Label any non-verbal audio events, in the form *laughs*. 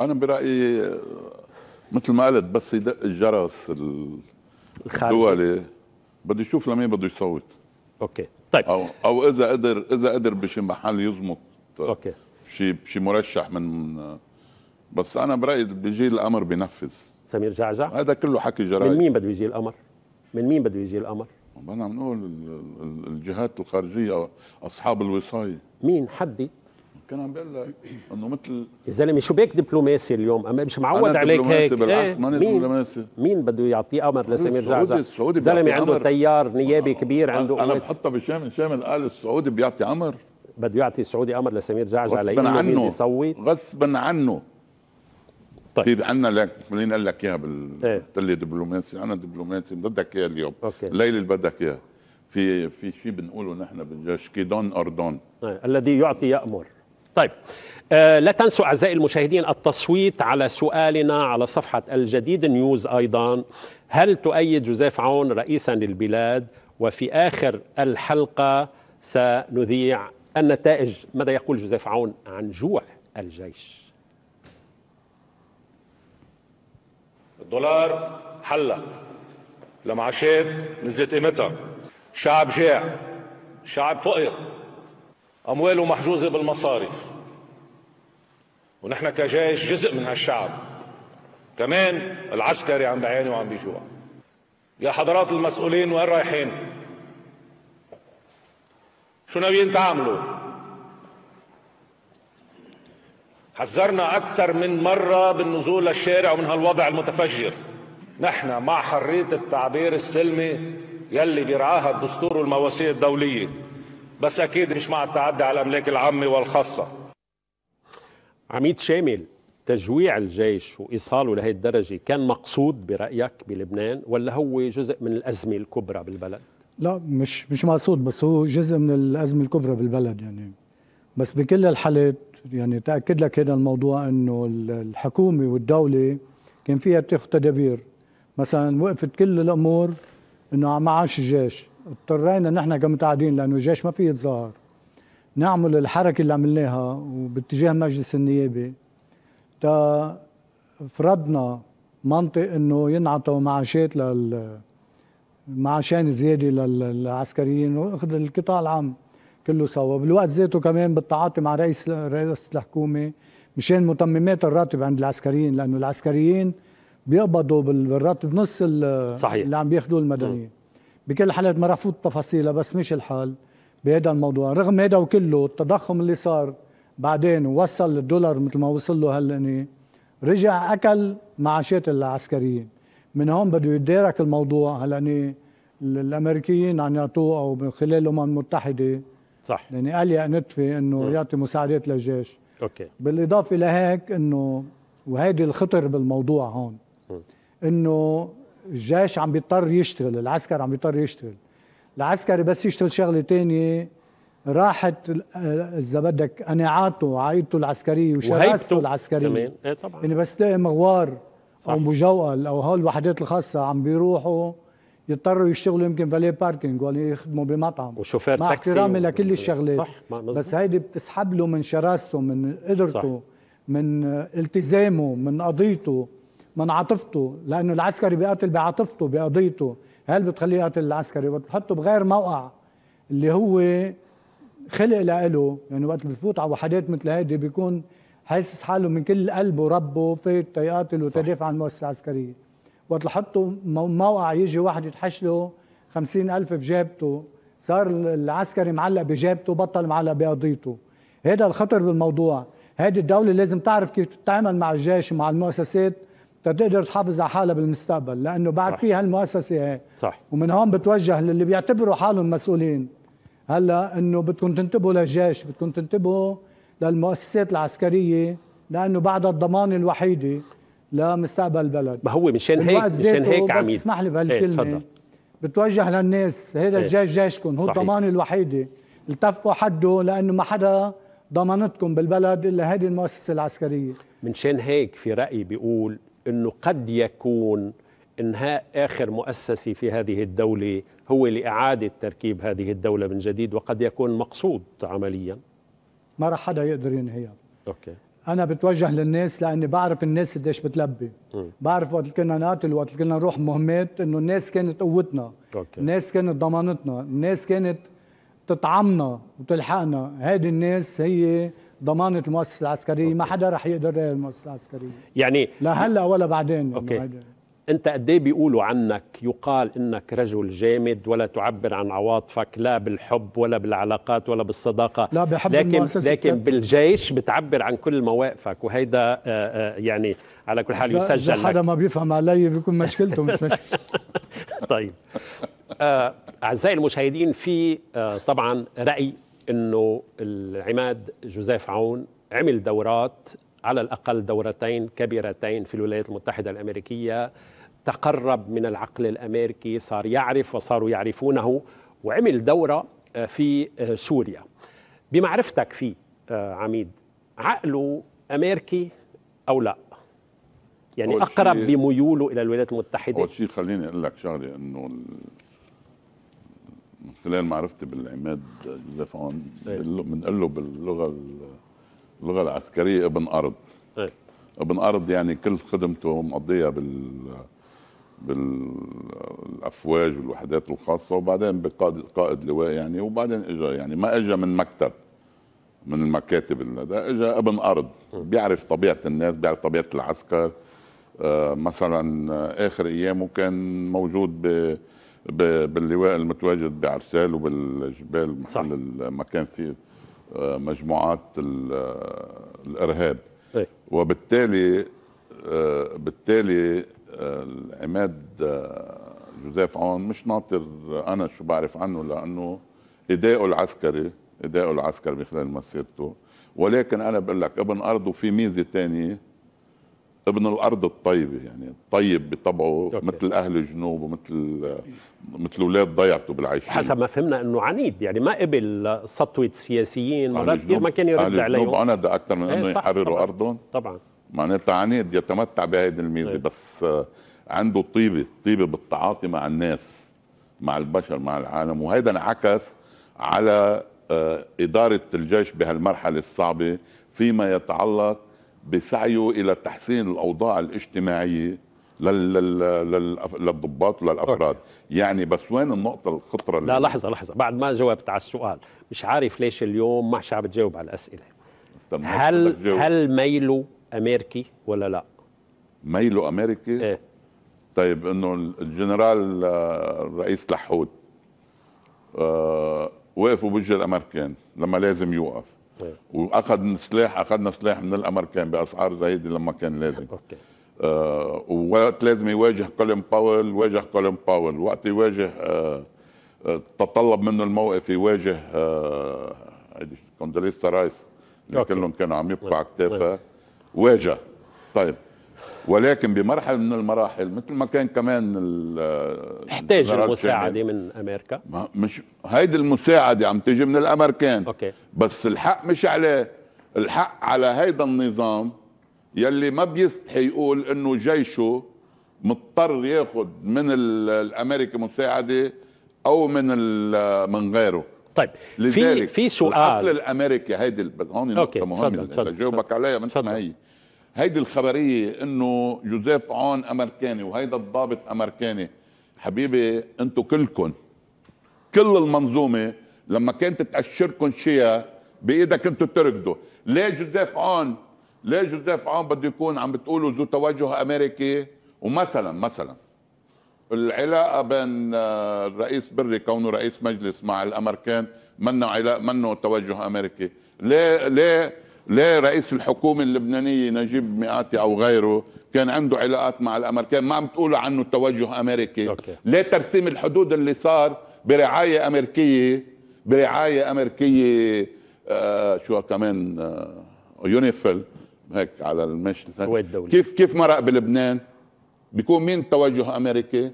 أنا برأيي مثل ما قلت بس يدق الجرس الدولي. بده يشوف لمين بده يصوت. أوكي. طيب. أو أو إذا قدر إذا قدر بشي محل يزمط أوكي. شي بشي مرشح من بس أنا برأيي بيجي الأمر بينفذ سمير جعجع؟ هذا كله حكي من جرايد مين بده يجي الأمر؟ من مين بده يجي الأمر؟ بدنا نقول ال- ال- الجهات الخارجية أصحاب الوصاية. مين؟ حدد كان عم بيقول لك إنه مثل يا زلمة شو بيك دبلوماسي اليوم؟ مش معود عليك هيك؟ بالعكس، ماني مين؟ دبلوماسي. مين بده يعطيه أمر لسمير جعجع السعودي زلمة عنده. تيار نيابي كبير عنده أنا. بحطها بشامل شامل. قال السعودي بيعطي أمر. بده يعطي السعودي أمر لسمير جعجع لأنه عنه. يصوت غصبا عنه. طيب. في عندنا لك؟ مين قال لك إياها إيه. بالتلي دبلوماسي. أنا دبلوماسي بدك اياه اليوم. أوكي. الليلة اللي بدك اياه في في شيء بنقوله نحن بالجيش كيدون اردون آه، الذي يعطي يأمر. طيب آه لا تنسوا أعزائي المشاهدين التصويت على سؤالنا على صفحة الجديد نيوز أيضا. هل تؤيد جوزيف عون رئيسا للبلاد؟ وفي آخر الحلقة سنذيع النتائج. ماذا يقول جوزيف عون عن جوع الجيش؟ الدولار حلق المعاشات نزلت قيمتها. شعب جاع. شعب فقر. أمواله محجوزة بالمصارف ونحن كجيش جزء من هالشعب. كمان العسكري عم بيعاني وعم بيجوع. يا حضرات المسؤولين وين رايحين؟ شو ناويين تعملوا؟ حذرنا أكثر من مرة بالنزول للشارع ومن هالوضع المتفجر. نحن مع حرية التعبير السلمي يلي بيرعاها الدستور والمواثيق الدولية. بس أكيد مش مع التعدي على الأملاك العامة والخاصة. عميد شامل تجويع الجيش وإيصاله لهي الدرجة كان مقصود برأيك بلبنان ولا هو جزء من الأزمة الكبرى بالبلد؟ لا مش مش مقصود بس هو جزء من الأزمة الكبرى بالبلد يعني. بس بكل الحالات يعني تأكد لك هذا الموضوع إنه ال- الحكومة والدولة كان فيها تاخذ تدابير. مثلا وقفت كل الأمور إنه معاش الجيش اضطرينا نحن كمتعادين لأنه الجيش ما فيه يتظاهر نعمل الحركة اللي عملناها وباتجاه مجلس النيابة. تا فرضنا منطق إنه ينعطوا معاشات لل معاشين زيادة لل- للعسكريين وأخذ القطاع العام كله سوا. بالوقت ذاته كمان بالتعاطي مع رئيس رئاسه الحكومة مشان متممات الراتب عند العسكريين لأنه العسكريين بيقبضوا بال- بالراتب نص صحيح. اللي عم بياخذوه المدنيين. بكل الحالات ما رح فوت تفاصيلها بس مش الحال. بهذا الموضوع. رغم هذا وكله التضخم اللي صار بعدين وصل الدولار مثل ما وصل له هلا رجع أكل معاشات العسكريين. من هون بده يتدارك الموضوع هلا ال- الامريكيين عم يعطوه أو من خلال الأمم المتحدة. صح. يعني اليا نتفة إنه يعطي مساعدات للجيش. أوكي. بالإضافة لهيك إنه وهيدي الخطر بالموضوع هون. إنه الجيش عم بيضطر يشتغل العسكر عم بيضطر يشتغل. العسكري بس يشتغل شغلة تانية. راحت إذا بدك قناعاته وعائلته العسكرية وشراسته العسكرية. كمان. إيه طبعا. يعني بس تلاقي مغوار صح. أو مجوقل أو هول الوحدات الخاصة عم بيروحوا يضطروا يشتغلوا يمكن فالي باركينج ولا يخدموا بمطعم. وشوفير مع احترامي لكل الشغلات. صح. بس هيدي بتسحب له من شراسته من قدرته صح. من التزامه من قضيته. من عاطفته لأنه العسكري بيقاتل بعاطفته بقضيته. هل بتخليه يقاتل العسكري؟ وقت بتحطه بغير موقع اللي هو خلق لإله. يعني وقت بفوت على وحدات مثل هيدي بيكون حاسس حاله من كل قلبه ربه فات تيقاتل وتدافع عن المؤسسة العسكرية وقت لحطه مو- موقع يجي واحد يتحش له خمسين ألف في جيبته صار العسكري معلق بجيبته بطل معلق بقضيته. هذا الخطر بالموضوع. هذه الدولة لازم تعرف كيف تتعامل مع الجيش ومع المؤسسات تقدر تحافظ على حالها بالمستقبل لأنه بعد صح. في هالمؤسسة هي صح ومن هون بتوجه للي بيعتبروا حالهم مسؤولين هلأ إنه بدكم تنتبهوا للجيش بدكم تنتبهوا للمؤسسات العسكرية لأنه بعدها الضمان الوحيده لمستقبل البلد ما هو مشان هيك مشان هيك بس عميد اسمح لي إيه، بهالكلمة. بتوجه للناس هذا إيه. الجيش جيشكم هو صحيح. الضمان الوحيده التفوا حده لأنه ما حدا ضمانتكم بالبلد إلا هذه المؤسسة العسكرية منشان هيك في رأيي بيقول إنه قد يكون إنهاء آخر مؤسسه في هذه الدولة هو لإعادة تركيب هذه الدولة من جديد وقد يكون مقصود عمليا. ما راح حدا يقدر ينهيها. أوكي. أنا بتوجه للناس لأني بعرف الناس قديش بتلبي. بعرف وقت كنا نقاتل وقت كنا نروح مهمات إنه الناس كانت قوتنا. أوكي. الناس كانت ضمانتنا. الناس كانت تطعمنا وتلحقنا. هذه الناس هي ضمانة المؤسسة العسكرية ما حدا رح يقدر يلاقي المؤسسة العسكرية. يعني لا هلا ولا بعدين إنه أوكي. هيدا- أنت قد إيه بيقولوا عنك يقال إنك رجل جامد ولا تعبر عن عواطفك لا بالحب ولا بالعلاقات ولا بالصداقة لا بحب لكن لكن بتاعتي. بالجيش بتعبر عن كل مواقفك وهيدا آه، آه، يعني على كل حال يسجل حدا لك. ما بيفهم علي بيكون مشكلته مش مشكلة. *laughs* *laughs* طيب. آه، أعزائي المشاهدين في طبعا رأي إنه العماد جوزيف عون عمل دورات على الأقل دورتين كبيرتين في الولايات المتحدة الأمريكية تقرب من العقل الأمريكي صار يعرف وصاروا يعرفونه وعمل دورة آه، في آه، سوريا. بمعرفتك فيه آه، عميد عقله أمريكي أو لا؟ يعني أقرب بميوله إلى الولايات المتحدة؟ أول شيء خليني أقول لك شغلة إنه من خلال معرفتي بالعماد جوزيف إيه. بنقول له باللغة ال- اللغة العسكرية ابن أرض إيه. ابن أرض يعني كل خدمته مقضيها بال بالأفواج والوحدات الخاصة وبعدين بقائد قائد لواء يعني وبعدين اجى يعني ما اجى من مكتب من المكاتب ده اجى ابن أرض بيعرف طبيعة الناس بيعرف طبيعة العسكر آه، مثلا آه، آخر أيامه كان موجود ب- باللواء المتواجد بعرسال وبالجبال صح. محل المكان فيه آه، مجموعات آه، الإرهاب إيه. وبالتالي آه، بالتالي العماد جوزيف عون مش ناطر أنا شو بعرف عنه لأنه اداؤه العسكري اداؤه العسكري بخلال مسيرته ولكن أنا بقول لك ابن ارضه في ميزة تانية ابن الأرض الطيبه يعني طيب بطبعه أوكي. مثل أهل الجنوب ومثل مثل أولاد ضيعته بالعيشين حسب ما فهمنا إنه عنيد يعني ما قبل سطوه سياسيين مرات كثير ما كان يرد الجنوب عليهم عناد أكثر من إيه إنه يحرروا طبعاً. أرضهم طبعا معناتها عنيد يتمتع بهذه الميزة إيه. بس آه، عنده طيبة طيبة بالتعاطي مع الناس مع البشر مع العالم وهذا انعكس على آه، إدارة الجيش بهالمرحلة الصعبة فيما يتعلق بسعيه إلى تحسين الأوضاع الاجتماعية لل- لل- للأف- للضباط وللأفراد يعني بس وين النقطة الخطرة لا لحظة لحظة بعد ما جاوبت على السؤال مش عارف ليش اليوم ما عم بتجاوب على الأسئلة هل. هل ميله أمريكي ولا لا؟ ميله أمريكي إيه طيب إنه الجنرال آه، الرئيس لحود آه، وقفوا بوجه الأمريكان لما لازم يوقف. وأخذ سلاح اخذنا سلاح من الامريكان بأسعار زايدة لما كان لازم. أوكي. آه، ووقت لازم يواجه كولين باول واجه كولين باول. وقت يواجه آه، آه، تطلب منه الموقف يواجه آه، هيدي كوندوليسا رايس اللي. كلهم كانوا عم يبقوا على. كتافها واجه. طيب. ولكن بمرحلة من المراحل مثل ما كان كمان احتاج المساعدة من أمريكا. مش هيدي المساعدة عم تيجي من الأمريكان. أوكي. بس الحق مش عليه. الحق على هيدا النظام يلي ما بيستحي يقول إنه جيشه مضطر ياخذ من ال- الأمريكي مساعدة أو من من غيره. طيب في لذلك في العقل سؤال الأمريكي هيدي هون أوكي، نقطة مهمة. تفضل، تفضل، جاوبك عليها من تفضل. ما هي. هيدي الخبرية إنه جوزيف عون أمريكاني وهيدا الضابط أمريكاني. حبيبي أنتم كلكم كل المنظومة لما كانت تأشركم شيء بإيدك أنتم تركضوا. ليه جوزيف عون ليه جوزيف عون بده يكون عم بتقولوا ذو توجه أمريكي؟ ومثلا مثلا العلاقة بين آه، الرئيس بري كونه رئيس مجلس مع الأمريكان منه علاقة منه توجه أمريكي. ليه ليه ليه رئيس الحكومة اللبنانية نجيب ميقاتي أو غيره كان عنده علاقات مع الأمريكان ما عم تقولوا عنه توجه أمريكي أوكي. ليه ترسيم الحدود اللي صار برعاية امريكيه برعاية أمريكية آه شو كمان آه يونيفيل هيك على المشي. كيف كيف مرق بلبنان بيكون مين توجه أمريكي